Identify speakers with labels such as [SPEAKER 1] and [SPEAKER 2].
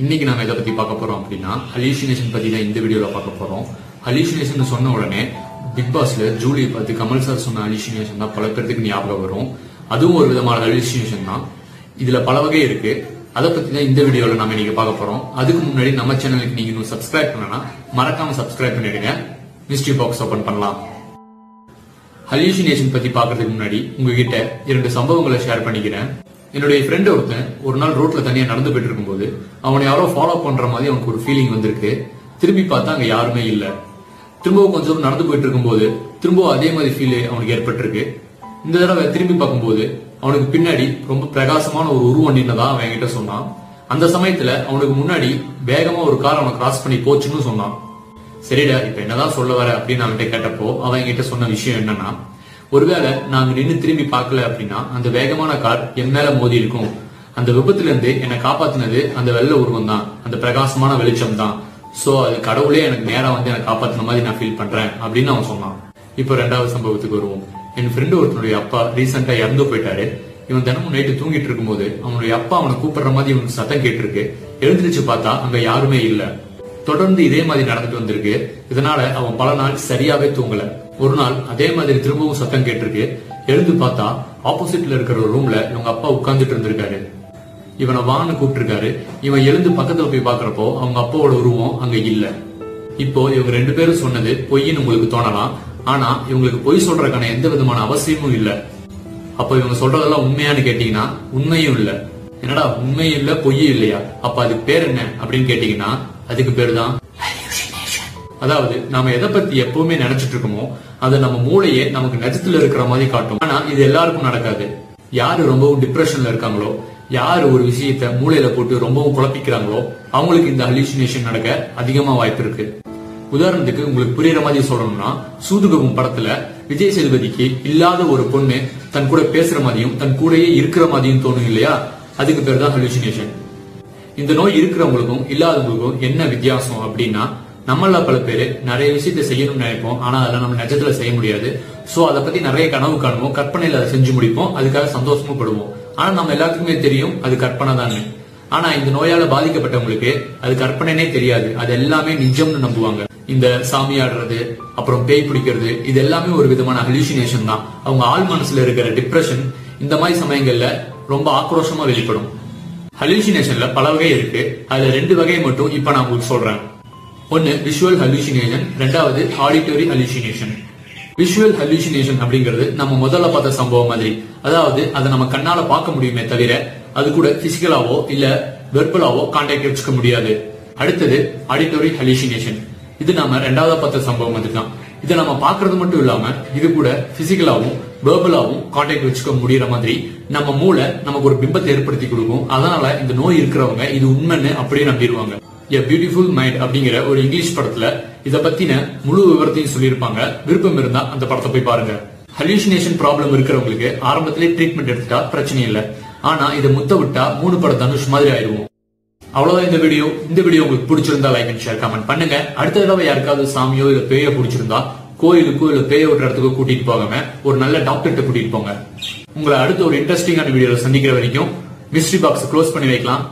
[SPEAKER 1] இன்னைக்கு நாம எதை பத்தி பார்க்க போறோம் அப்படின்னா ஹலூசினேஷன் பத்தி தான் இந்த வீடியோல பார்க்க போறோம். ஹலூசினேஷன் சொன்ன உடனே பிக் பாஸ்ல ஜூலி பார்த்து கமல் சார் சொன்ன ஹலூசினேஷன் தான் பல பேருக்கு ஞாபகம் வரும். அதுவும் ஒரு விதமான ஹலூசினேஷன் தான். இதுல பல வகை இருக்கு. அதை பத்தி தான் இந்த வீடியோல நாம இன்னைக்கு பார்க்க போறோம். அதுக்கு முன்னாடி நம்ம சேனலுக்கு நீங்க இன்னும் சப்ஸ்கிரைப் பண்ணனா மறக்காம சப்ஸ்கிரைப் பண்ணிடுங்க. மிஸ்ட்ரி பாக்ஸ் ஓபன் பண்ணலாம். ஹல்யூசினேஷன் பத்தி பாக்குறதுக்கு முன்னாடி உங்ககிட்ட இரண்டு சம்பவங்களை ஷேர் பண்ணிக்கிறேன். என்னுடைய ஃப்ரெண்டு ஒருத்தன் ஒரு நாள் ரோட்ல தனியா நடந்து போயிட்டு இருக்கும்போது அவனை யாரோ ஃபாலோ பண்ற மாதிரி அவனுக்கு ஒரு ஃபீலிங் வந்திருக்கு. திரும்பி பார்த்தா அங்க யாருமே இல்ல. திரும்பவும் கொஞ்சம் தூரம் நடந்து போயிட்டு இருக்கும்போது திரும்பவும் அதே மாதிரி ஃபீல் அவனுக்கு ஏற்பட்டிருக்கு. இந்த தடவை திரும்பி பார்க்கும்போது அவனுக்கு பின்னாடி ரொம்ப பிரகாசமான ஒரு உருவம் நின்னதா அவன் என்கிட்ட சொன்னான். அந்த சமயத்துல அவனுக்கு முன்னாடி வேகமா ஒரு கார் அவனை கிராஸ் பண்ணி போச்சுன்னு சொன்னான். சரிடா இப்ப என்னதான் சொல்ல வர அப்படின்னு அவன்கிட்ட கேட்டப்போ அவன் என்கிட்ட சொன்ன விஷயம் என்னன்னா ஒருவேளை நாங்க நின்னு திரும்பி பார்க்கல அப்படின்னா அந்த வேகமான கார் என் மேல மோதி இருக்கும். அந்த விபத்துல இருந்து என்னை காப்பாத்தினது அந்த வெள்ள உருவம் தான். அந்த பிரகாசமான வெளிச்சம் தான். சோ அது கடவுளே எனக்கு நேரா வந்து என்னை காப்பாத்தின மாதிரி நான் ஃபீல் பண்றேன் அப்படின்னு அவன் சொன்னான். இப்போ ரெண்டாவது சம்பவத்துக்கு வருவோம். என் ஃப்ரெண்டு ஒருத்தனுடைய அப்பா ரீசெண்டா இறந்து போயிட்டாரு. இவன் தினமும் நைட்டு தூங்கிட்டு இருக்கும்போது அவனுடைய அப்பா அவனை கூப்பிடுற மாதிரி இவனுக்கு சத்தம் கேட்டிருக்கு. எழுந்திருச்சு பார்த்தா அங்க யாருமே இல்ல. தொடர்ந்து இதே மாதிரி நடந்துட்டு வந்திருக்கு. இதனால அவன் பல நாள் சரியாவே தூங்கல. ஒரு நாள் அதே மாதிரி திரும்பவும் சத்தம் கேட்டிருக்கு. எழுந்து பார்த்தா ஆப்போசிட்ல இருக்கிற ரூம்ல இவங்க அப்பா உட்கார்ந்துட்டு இருந்திருக்காரு. இவனை வான்னு கூப்பிட்டிருக்காரு. இவன் எழுந்து பக்கத்துல போய் பாக்குறப்போ அவங்க அப்பாவோட உருவம் அங்க இல்ல. இப்போ இவங்க ரெண்டு பேரும் சொன்னது பொய்ன்னு உங்களுக்கு தோணலாம். ஆனா இவங்களுக்கு பொய் சொல்றதுக்கான எந்த விதமான அவசியமும் இல்ல. அப்ப இவங்க சொல்றதெல்லாம் உண்மையான்னு கேட்டீங்கன்னா உண்மையும் இல்ல. என்னடா உண்மையும் இல்ல பொய்யும் இல்லையா? அப்ப அதுக்கு பேர் என்ன அப்படின்னு கேட்டீங்கன்னா அதுக்கு பேர் தான் அதாவது நாம எதை பத்தி எப்பவுமே நினைச்சிட்டு இருக்கோமோ அது நம்ம மூளையே நமக்கு நிஜத்துல இருக்கிற மாதிரி காட்டும். ஆனா இது எல்லாருக்கும் நடக்காது. யாரு ரொம்பவும் டிப்ரெஷன்ல இருக்காங்களோ யாரு ஒரு விஷயத்த மூளையில போட்டு ரொம்பவும் குழப்பிக்கிறாங்களோ அவங்களுக்கு இந்த ஹலியூசினேஷன் நடக்க அதிகமா வாய்ப்பு இருக்கு. உதாரணத்துக்கு உங்களுக்கு புரியுற மாதிரி சொல்லணும்னா சூதுகவும் படத்துல விஜய் சேதுபதிக்கு இல்லாத ஒரு பொண்ணு தன் கூட பேசுற மாதிரியும் தன் கூடயே இருக்கிற மாதிரியும் தோணும் இல்லையா? அதுக்கு பேர் தான் ஹலுசினேஷன் இந்த நோய் இருக்கிறவங்களுக்கும் இல்லாதவங்களுக்கும் என்ன வித்தியாசம் அப்படின்னா நம்மள பல பேர் நிறைய விஷயத்த செய்யணும்னு நினைப்போம். ஆனா அதெல்லாம் நம்ம நிஜத்துல செய்ய முடியாது. சோ அதை பத்தி நிறைய கனவு காணுவோம். கற்பனையில அதை செஞ்சு முடிப்போம். அதுக்காக சந்தோஷமும் படுவோம். ஆனா நம்ம எல்லாத்துக்குமே தெரியும் அது கற்பனை தானே. ஆனா இந்த நோயால பாதிக்கப்பட்டவங்களுக்கு அது கற்பனைனே தெரியாது. அது எல்லாமே நிஜம்னு நம்புவாங்க. இந்த சாமி ஆடுறது அப்புறம் பேய் பிடிக்கிறது இது எல்லாமே ஒரு விதமான ஹலியூசினேஷன் தான். அவங்க ஆள் மனசுல இருக்கிற டிப்ரெஷன் இந்த மாதிரி சமயங்கள்ல ரொம்ப ஆக்ரோஷமா வெளிப்படும். ஹலியூசினேஷன்ல பல வகை இருக்கு. அதுல ரெண்டு வகையை மட்டும் இப்ப நான் உங்களுக்கு சொல்றேன். ஒன்னு விஷுவல் ஹல்யூசினேஷன் ரெண்டாவது ஆடிட்டோரி ஹல்யூசினேஷன் விஷுவல் ஹல்யூசினேஷன் அப்படிங்கிறது நம்ம முதல்ல பார்த்த சம்பவம் மாதிரி. அதாவது அதை நம்ம கண்ணால பார்க்க முடியுமே தவிர அது கூட பிசிக்கலாவோ இல்ல வெர்பலாவோ கான்டாக்ட் வச்சுக்க முடியாது. அடுத்தது ஆடிட்டோரி ஹல்யூசினேஷன் இது நாம ரெண்டாவது பார்த்த சம்பவம் அதுதான் இதை நம்ம பாக்குறது மட்டும் இல்லாம இது கூட பிசிக்கலாவும் வேர்பலாவும் கான்டாக்ட் வச்சுக்க முடியற மாதிரி நம்ம மூளை நமக்கு ஒரு பிம்பத்தை ஏற்படுத்தி கொடுக்கும். அதனால இந்த நோய் இருக்கிறவங்க இது உண்மைன்னு அப்படியே நம்பிடுவாங்க. எ பியூட்டிஃபுல் மைண்ட் அப்படிங்கிற ஒரு இங்கிலீஷ் படத்துல இதை பத்தின முழு விவரத்தையும் சொல்லியிருப்பாங்க. விருப்பம் இருந்தா அந்த படத்தை போய் பாருங்க. ஹல்யூசினேஷன் ப்ராப்ளம் இருக்கிறவங்களுக்கு ஆரம்பத்திலே ட்ரீட்மெண்ட் எடுத்துட்டா பிரச்சனை இல்லை. ஆனா இதை முத்த விட்டா மூணு படம் தனுஷ் மாதிரி ஆயிடுவோம். அவ்வளவுதான் இந்த வீடியோ. இந்த வீடியோ உங்களுக்கு பிடிச்சிருந்தா லைக் அண்ட் ஷேர் கமெண்ட் பண்ணுங்க. அடுத்த தடவை யாருக்காவது சாமியோ இல்ல பேயோ பிடிச்சிருந்தா கோயிலுக்கோ இல்ல பேய விட்டுற இடத்துக்கோ கூட்டிட்டு போகாம ஒரு நல்ல டாக்டர்கிட்ட கூட்டிட்டு போங்க. உங்களை அடுத்த ஒரு இன்ட்ரெஸ்டிங்கான வீடியோல சந்திக்கிற வரைக்கும் மிஸ்ட்ரி பாக்ஸ் க்ளோஸ் பண்ணி வைக்கலாம்.